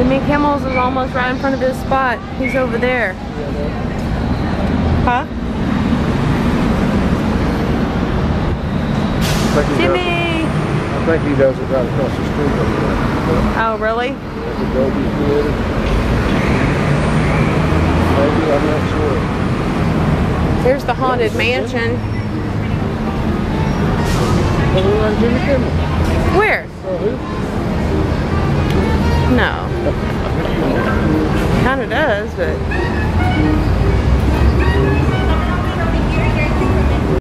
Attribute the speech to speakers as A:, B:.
A: Jimmy Kimmel's is almost right in front of his spot. He's over there. Huh?
B: I think he does it-
A: Jimmy!
B: I think he does it right across the street over there.
A: Oh, really?
B: That's a Dolby Theater. Maybe, I'm not sure.
A: There's the Haunted Mansion.
B: Does it look Jimmy Kimmel?
A: Where?
B: Oh,
A: No. Kinda does, but